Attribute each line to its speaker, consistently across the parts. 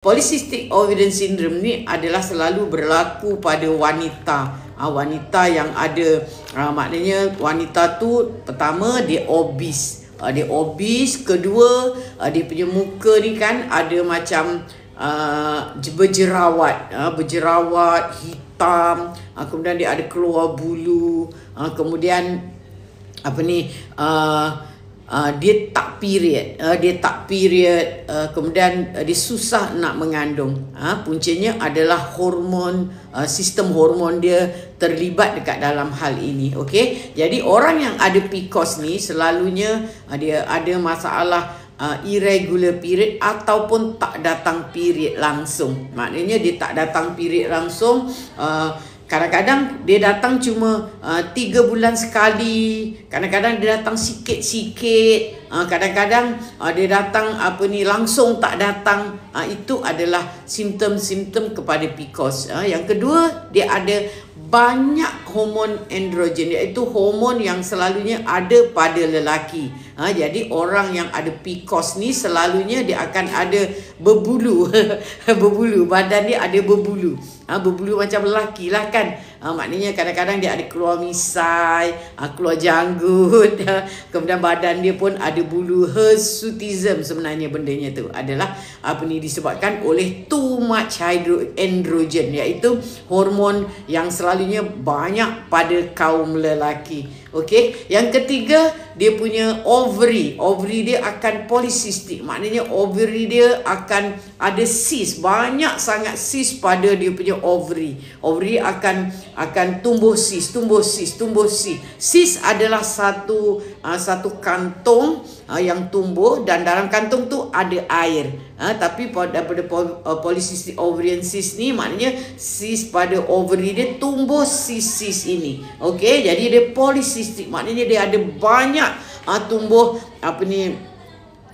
Speaker 1: Polycystic ovarian syndrome ni adalah selalu berlaku pada wanita. Ha, wanita yang ada ha, maknanya wanita tu pertama dia obes. Ha, dia obes, kedua ha, dia punya muka ni kan ada macam uh, berjerawat, ha, berjerawat hitam, ha, kemudian dia ada keluar bulu, ha, kemudian apa ni uh, uh, dia tak period. Uh, dia tak period uh, kemudian uh, dia susah nak mengandung. Uh, puncanya adalah hormon uh, sistem hormon dia terlibat dekat dalam hal ini okey? Jadi orang yang ada PCOS ni selalunya uh, dia ada masalah Uh, irregular period ataupun tak datang period langsung. Maknanya dia tak datang period langsung uh, Kadang-kadang dia datang cuma uh, tiga bulan sekali. Kadang-kadang dia datang sikit-sikit. Uh, kadang-kadang uh, dia datang apa ni langsung tak datang. Uh, itu adalah simptom-simptom kepada PCOS. Uh, yang kedua, dia ada banyak hormon androgen iaitu hormon yang selalunya ada pada lelaki. Ha, jadi orang yang ada PCOS ni selalunya dia akan ada berbulu. berbulu. Badan dia ada berbulu. Ha, berbulu macam lelaki lah kan. Ha, maknanya kadang-kadang dia ada keluar misai ha, keluar janggut. Ha, kemudian badan dia pun ada bulu hirsutism sebenarnya bendanya tu. Adalah apa ni disebabkan oleh too much hydroandrogen iaitu hormon yang selalunya banyak pada kaum lelaki Okey, yang ketiga dia punya ovary. Ovary dia akan polycystic. Maknanya ovary dia akan ada cyst, banyak sangat cyst pada dia punya ovary. Ovary akan akan tumbuh cyst, tumbuh cyst, tumbuh cyst. Cyst adalah satu uh, satu kantung uh, yang tumbuh dan dalam kantung tu ada air. Ha, tapi daripada uh, polycystic ovarian cyst ni maknanya cyst pada ovary dia tumbuh cyst-cyst ini. Okey, jadi dia polycystic maknanya dia ada banyak uh, tumbuh apa ni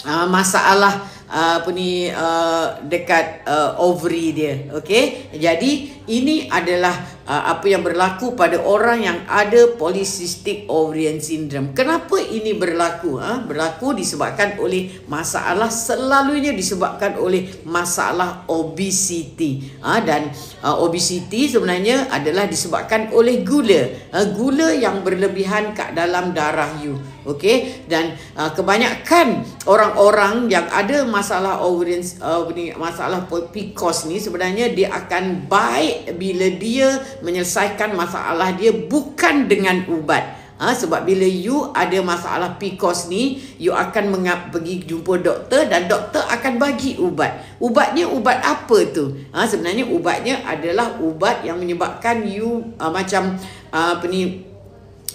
Speaker 1: uh, masalah uh, apa ni uh, dekat uh, ovary dia. Okey. Jadi ini adalah uh, apa yang berlaku pada orang yang ada polycystic ovarian syndrome. Kenapa ini berlaku? Ha? Berlaku disebabkan oleh masalah selalunya disebabkan oleh masalah obesity. Ha? Dan uh, obesity sebenarnya adalah disebabkan oleh gula. Uh, gula yang berlebihan kat dalam darah you. Okey dan uh, kebanyakan orang-orang yang ada masalah ovarian uh, ni masalah PCOS ni sebenarnya dia akan baik bila dia menyelesaikan masalah dia bukan dengan ubat. Ha, sebab bila you ada masalah PCOS ni, you akan mengap, pergi jumpa doktor dan doktor akan bagi ubat. Ubatnya ubat apa tu? Ha, sebenarnya ubatnya adalah ubat yang menyebabkan you uh, macam uh, apa ni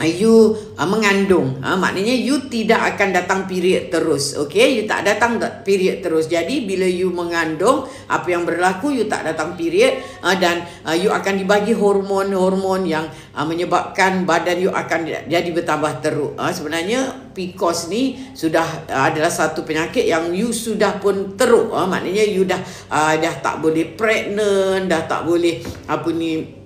Speaker 1: you uh, mengandung. Uh, maknanya you tidak akan datang period terus okey you tak datang period terus. Jadi bila you mengandung apa yang berlaku you tak datang period uh, dan uh, you akan dibagi hormon-hormon yang uh, menyebabkan badan you akan jadi bertambah teruk. Uh, sebenarnya PCOS ni sudah uh, adalah satu penyakit yang you sudah pun teruk. Uh, maknanya you dah uh, dah tak boleh pregnant dah tak boleh apa ni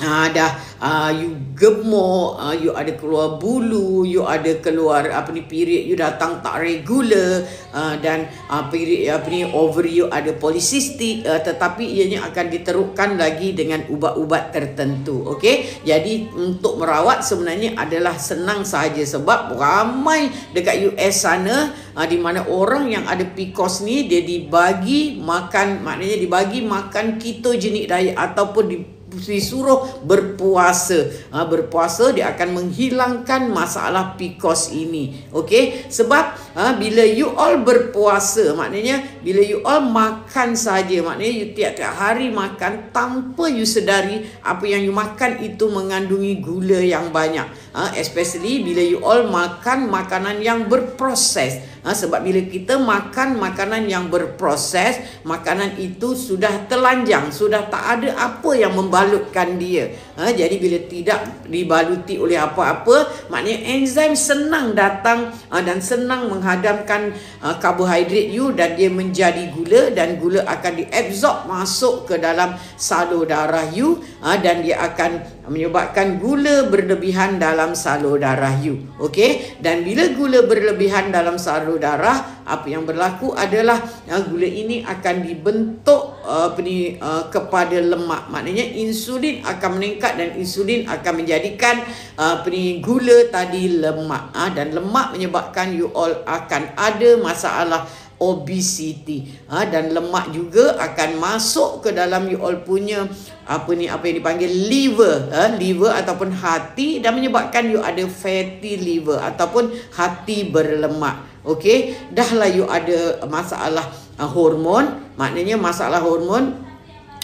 Speaker 1: Ah dah uh, you gemuk, uh, you ada keluar bulu, you ada keluar apa ni period you datang tak regular uh, dan uh, period apa ni ovary you ada polycystic uh, tetapi ianya akan diterukkan lagi dengan ubat-ubat tertentu. Okey. Jadi untuk merawat sebenarnya adalah senang saja sebab ramai dekat US sana uh, di mana orang yang ada PCOS ni dia dibagi makan maknanya dibagi makan ketogenic diet ataupun di disuruh berpuasa. Ha, berpuasa dia akan menghilangkan masalah PCOS ini. Okey? Sebab ha, bila you all berpuasa, maknanya bila you all makan saja, maknanya you tiap-tiap hari makan tanpa you sedari apa yang you makan itu mengandungi gula yang banyak. Ha, especially bila you all makan makanan yang berproses. Ha, sebab bila kita makan makanan yang berproses, makanan itu sudah telanjang, sudah tak ada apa yang membalutkan dia. Ha, jadi bila tidak dibaluti oleh apa-apa, maknanya enzim senang datang ha, dan senang menghadamkan ha, karbohidrat you dan dia menjadi gula dan gula akan diabsorb masuk ke dalam salur darah you ha, dan dia akan menyebabkan gula berlebihan dalam salur darah you. Okey? Dan bila gula berlebihan dalam salur darah apa yang berlaku adalah uh, gula ini akan dibentuk uh, apa ni uh, kepada lemak maknanya insulin akan meningkat dan insulin akan menjadikan uh, apa ni gula tadi lemak uh, dan lemak menyebabkan you all akan ada masalah obesity ha, dan lemak juga akan masuk ke dalam you all punya apa ni apa yang dipanggil liver ha, liver ataupun hati dan menyebabkan you ada fatty liver ataupun hati berlemak. Okey? Dahlah you ada masalah uh, hormon. Maknanya masalah hormon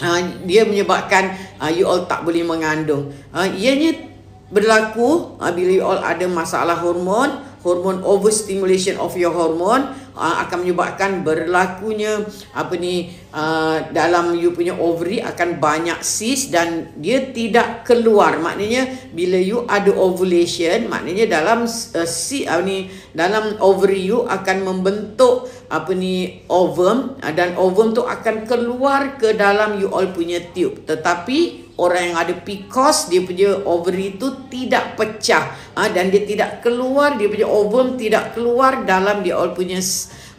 Speaker 1: uh, dia menyebabkan uh, you all tak boleh mengandung. Uh, ianya berlaku uh, bila you all ada masalah hormon hormon overstimulation of your hormone uh, akan menyebabkan berlakunya apa ni uh, dalam you punya ovary akan banyak cyst dan dia tidak keluar. Maknanya bila you ada ovulation maknanya dalam uh, si uh, ni dalam ovary you akan membentuk apa ni ovum. Uh, dan ovum tu akan keluar ke dalam you all punya tube. Tetapi orang yang ada PCOS dia punya ovary itu tidak pecah. Ha, dan dia tidak keluar dia punya ovum tidak keluar dalam dia all punya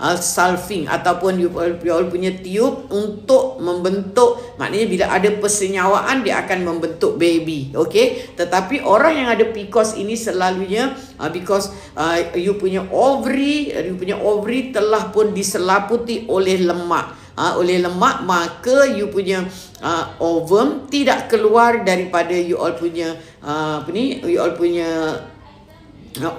Speaker 1: uh, salving ataupun you all, you all punya tube untuk membentuk. Maknanya bila ada persenyawaan dia akan membentuk baby okey tetapi orang yang ada PCOS ini selalunya uh, because uh, you punya ovary you punya ovary telah pun diselaputi oleh lemak uh, oleh lemak maka you punya uh, ovum tidak keluar daripada you all punya uh, apa ni you all punya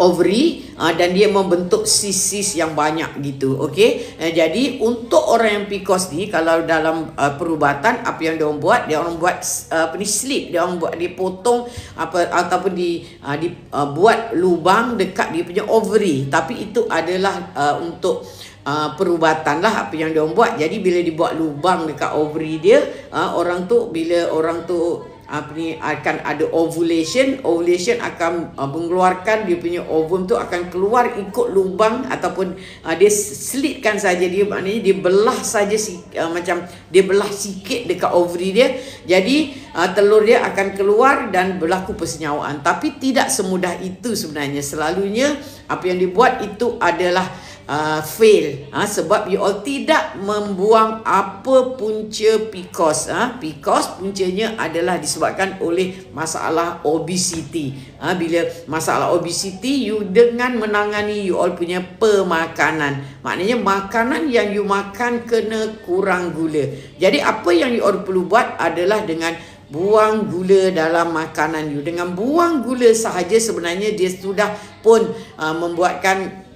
Speaker 1: ovary dan dia membentuk sisis yang banyak gitu okey jadi untuk orang yang PCOS ni kalau dalam perubatan apa yang dia orang buat dia orang buat apa ni slip dia orang buat dia potong apa ataupun di uh, di uh, buat lubang dekat dia punya ovary. Tapi itu adalah untuk uh, perubatan lah apa yang dia orang buat. Jadi bila dibuat lubang dekat ovary dia, uh, orang tu bila orang tu apa ni akan ada ovulation ovulation akan uh, mengeluarkan dia punya ovum tu akan keluar ikut lubang ataupun uh, dia selitkan saja dia. Maknanya dia belah saja si, uh, macam dia belah sikit dekat ovary dia. Jadi uh, telur dia akan keluar dan berlaku persenyawaan. Tapi tidak semudah itu sebenarnya. Selalunya apa yang dibuat itu adalah uh, fail. Ha, sebab you all tidak membuang apa punca PCOS ha. PCOS puncanya adalah disebabkan oleh masalah obesity ha, bila masalah obesity you dengan menangani you all punya pemakanan. Maknanya makanan yang you makan kena kurang gula. Jadi apa yang you all perlu buat adalah dengan buang gula dalam makanan you. Dengan buang gula sahaja sebenarnya dia sudah pun uh, membuatkan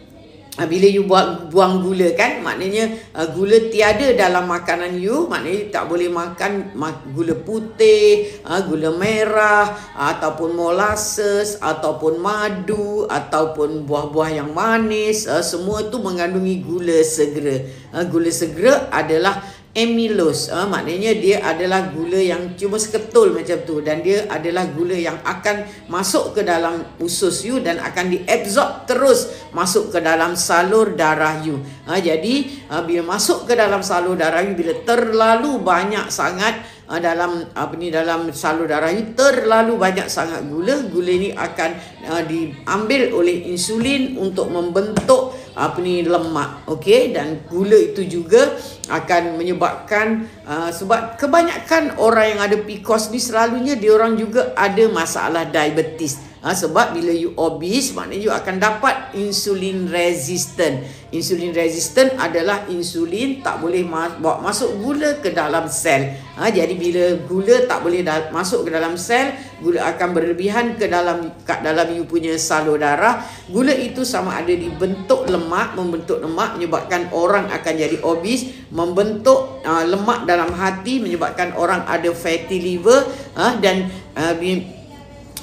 Speaker 1: bila you buat buang gula kan maknanya uh, gula tiada dalam makanan you maknanya tak boleh makan gula putih uh, gula merah uh, ataupun molasses ataupun madu ataupun buah-buah yang manis uh, semua tu mengandungi gula segera. Uh, gula segera adalah amylose. Uh, maknanya dia adalah gula yang cuma seketul macam tu dan dia adalah gula yang akan masuk ke dalam usus you dan akan diabsorb terus masuk ke dalam salur darah you. Uh, jadi uh, bila masuk ke dalam salur darah you bila terlalu banyak sangat uh, dalam apa ni dalam salur darah you terlalu banyak sangat gula gula ni akan uh, diambil oleh insulin untuk membentuk apa ni lemak okey? Dan gula itu juga akan menyebabkan uh, sebab kebanyakan orang yang ada PCOS ni selalunya dia orang juga ada masalah diabetes Ha, sebab bila you obese maknanya you akan dapat insulin resistant. Insulin resistant adalah insulin tak boleh ma- bawa masuk gula ke dalam sel. Ha, jadi bila gula tak boleh da- masuk ke dalam sel, gula akan berlebihan ke dalam kat dalam you punya salur darah. Gula itu sama ada dibentuk lemak, membentuk lemak menyebabkan orang akan jadi obese, membentuk uh, lemak dalam hati menyebabkan orang ada fatty liver uh, dan uh,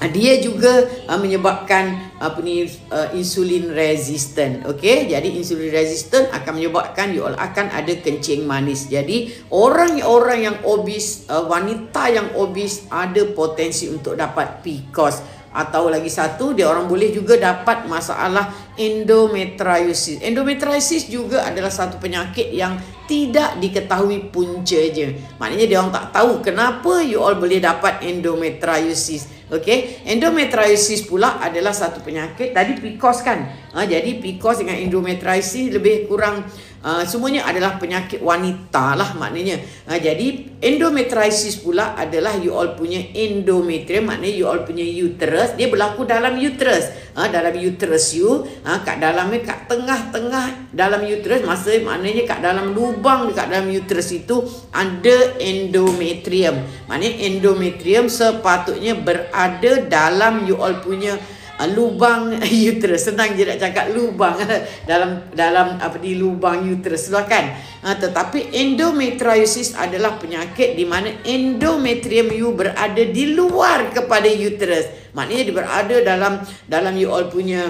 Speaker 1: dia juga uh, menyebabkan apa ni uh, insulin resistant okey? Jadi insulin resistant akan menyebabkan you all akan ada kencing manis. Jadi orang-orang yang obes uh, wanita yang obes ada potensi untuk dapat PCOS atau lagi satu dia orang boleh juga dapat masalah endometriosis. Endometriosis juga adalah satu penyakit yang tidak diketahui puncanya maknanya dia orang tak tahu kenapa you all boleh dapat endometriosis Okey, endometriosis pula adalah satu penyakit tadi PCOS kan. Ha, jadi PCOS dengan endometriosis lebih kurang uh, semuanya adalah penyakit wanita lah maknanya. Ha, jadi endometriosis pula adalah you all punya endometrium maknanya you all punya uterus dia berlaku dalam uterus. Ha, dalam uterus you ha, kat dalamnya kat tengah-tengah dalam uterus masa maknanya kat dalam lubang dekat dalam uterus itu ada endometrium. Maknanya endometrium sepatutnya berada dalam you all punya uh, lubang. Uterus senang je nak cakap lubang. Dalam dalam apa di lubang uterus lah kan? Uh, tetapi endometriosis adalah penyakit di mana endometrium you berada di luar kepada uterus maknanya dia berada dalam dalam you all punya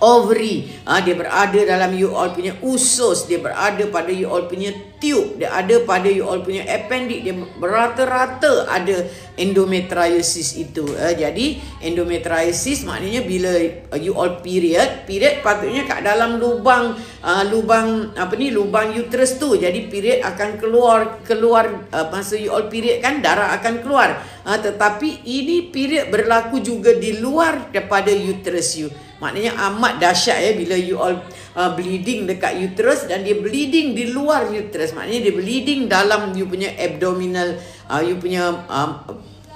Speaker 1: ovary. Ha, dia berada dalam you all punya usus. Dia berada pada you all punya tube dia ada pada you all punya appendix. Dia berata-rata ada endometriosis itu. Ha, jadi endometriosis maknanya bila uh, you all period period patutnya kat dalam lubang uh, lubang apa ni lubang uterus tu. Jadi period akan keluar keluar uh, masa you all period kan darah akan keluar. Ha, tetapi ini period berlaku juga di luar daripada uterus you Maknanya amat dahsyat ya bila you all uh, bleeding dekat uterus dan dia bleeding di luar uterus. Maknanya dia bleeding dalam you punya abdominal uh, you punya um,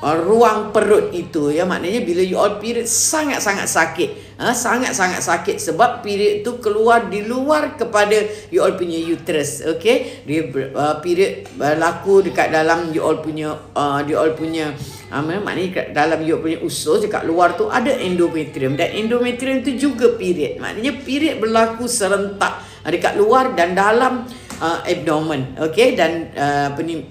Speaker 1: uh, ruang perut itu ya. Maknanya bila you all period sangat-sangat sakit ha, sangat-sangat sakit sebab period tu keluar di luar kepada you all punya uterus okey dia uh, period berlaku dekat dalam you all punya uh, you all punya uh, maknanya dalam you all punya usus dekat luar tu ada endometrium dan endometrium tu juga period. Maknanya period berlaku serentak dekat luar dan dalam uh, abdomen okey dan uh, apa ni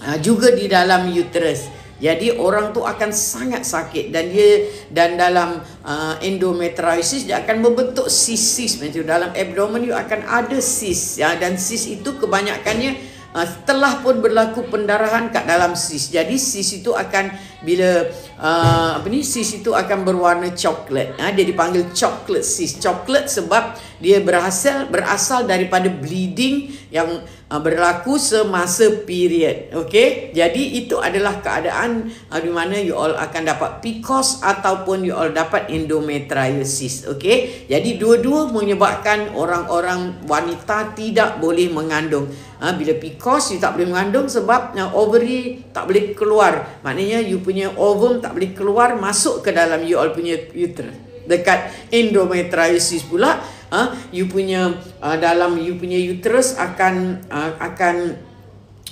Speaker 1: uh, juga di dalam uterus jadi orang tu akan sangat sakit dan dia dan dalam uh, endometriosis dia akan membentuk sis-sis macam dalam abdomen you akan ada sis ya dan sis itu kebanyakannya Uh, setelah pun berlaku pendarahan kat dalam sis. Jadi sis itu akan bila uh, apa ni sis itu akan berwarna coklat. Ha, dia dipanggil coklat sis. Coklat sebab dia berhasil berasal daripada bleeding yang uh, berlaku semasa period. Okey. Jadi itu adalah keadaan uh, di mana you all akan dapat PCOS ataupun you all dapat endometriosis. Okey. Jadi dua-dua menyebabkan orang-orang wanita tidak boleh mengandung. Ha, bila PCOS you tak boleh mengandung sebab uh, ovary tak boleh keluar. Maknanya you punya ovum tak boleh keluar masuk ke dalam you all punya uterus. Dekat endometriosis pula, ha, you punya uh, dalam you punya uterus akan uh, akan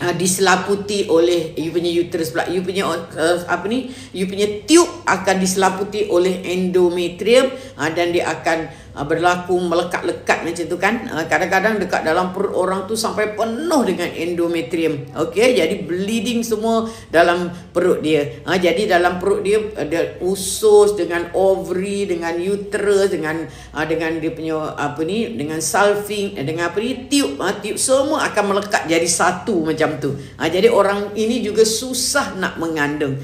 Speaker 1: uh, diselaputi oleh you punya uterus pula. You punya uh, apa ni? You punya tube akan diselaputi oleh endometrium uh, dan dia akan uh, berlaku melekat-lekat macam tu kan? Uh, kadang-kadang dekat dalam perut orang tu sampai penuh dengan endometrium. Okey jadi bleeding semua dalam perut dia. Uh, jadi dalam perut dia ada usus dengan ovary dengan uterus dengan dengan dia punya apa ni dengan salving uh, dengan apa ni uh, tube semua akan melekat jadi satu macam tu. Jadi orang ini juga susah nak mengandung